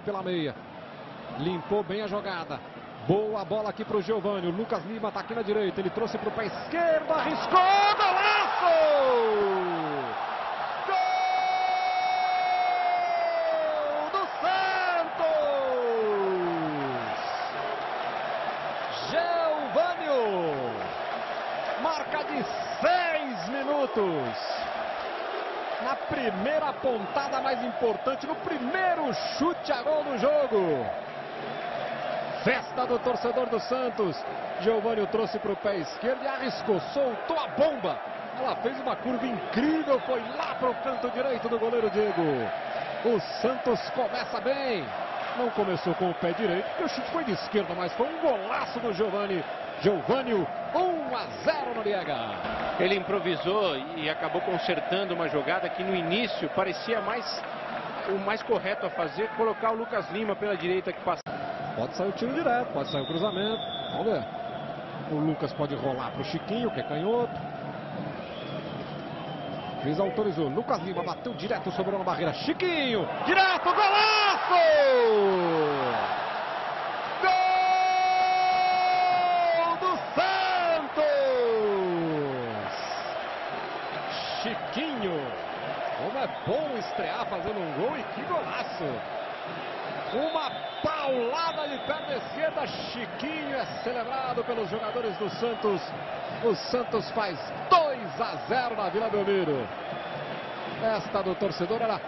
pela meia. Limpou bem a jogada. Boa bola aqui para o Giovanni. O Lucas Lima está aqui na direita. Ele trouxe para o pé esquerdo. Arriscou. Golaço! Gol do Santos! Geovânio. Marca de seis minutos na primeira pontada mais importante, no primeiro chute a gol do jogo. Festa do torcedor do Santos. Giovanni trouxe para o pé esquerdo e arriscou, soltou a bomba. Ela fez uma curva incrível, foi lá para o canto direito do goleiro Diego. O Santos começa bem. Não começou com o pé direito, porque o chute foi de esquerda, mas foi um golaço do Giovanni. Giovanni, 1 a 0 Noriega. Ele improvisou e acabou consertando uma jogada que no início parecia mais o mais correto a fazer, colocar o Lucas Lima pela direita que passa. Pode sair o tiro direto, pode sair o cruzamento. Vamos ver. O Lucas pode rolar para o Chiquinho, que é canhoto. Juiz autorizou. Lucas Lima bateu direto, sobrou na barreira. Chiquinho, direto, golaço! Gol do Santos! Chiquinho. Como é bom estrear fazendo um gol e que golaço! Uma paulada de perna esquerda. Chiquinho é celebrado pelos jogadores do Santos. O Santos faz 2 a 0 na Vila Belmiro. Esta do torcedor era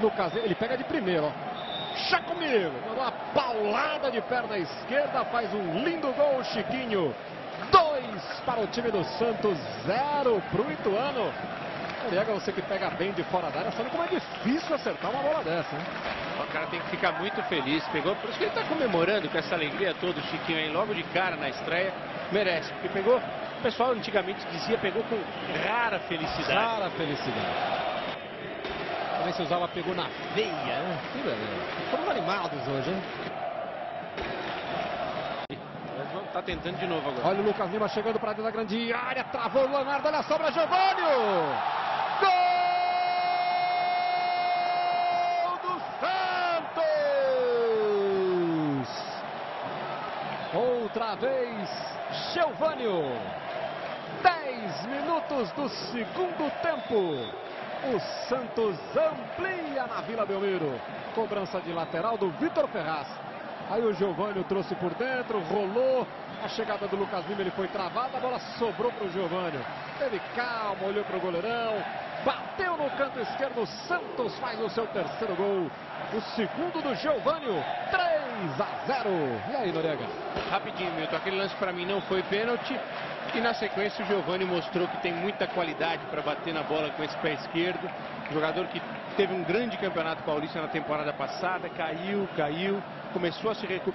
no caseiro. Ele pega de primeiro. Ó. Chá comigo. Mandou uma paulada de perna esquerda. Faz um lindo gol, Chiquinho. 2 para o time do Santos, 0 para o Ituano. Noriega, você que pega bem de fora da área, sabe como é difícil acertar uma bola dessa, hein? O cara tem que ficar muito feliz. Pegou, por isso que ele está comemorando com essa alegria toda. O Chiquinho aí, logo de cara na estreia, merece. Porque pegou, o pessoal antigamente dizia, pegou com rara felicidade. Rara felicidade. Também se usava, pegou na veia, né? Que beleza. Foram animados hoje, hein? Tá tentando de novo agora. Olha o Lucas Lima chegando para dentro da grande área. Travou o Leonardo, olha a sobra, Giovanni! Outra vez, Giovânio. 10 minutos do segundo tempo. O Santos amplia na Vila Belmiro. Cobrança de lateral do Vitor Ferraz. Aí o Giovânio trouxe por dentro, rolou. A chegada do Lucas Lima ele foi travada, a bola sobrou para o Giovânio. Teve calma, olhou para o goleirão, bateu no canto esquerdo. Santos faz o seu terceiro gol. O segundo do Giovânio, 3 a 0. E aí, Noriega? Rapidinho, Milton. Aquele lance para mim não foi pênalti. E na sequência o Giovani mostrou que tem muita qualidade para bater na bola com esse pé esquerdo. Jogador que teve um grande campeonato paulista na temporada passada, caiu, caiu, começou a se recuperar.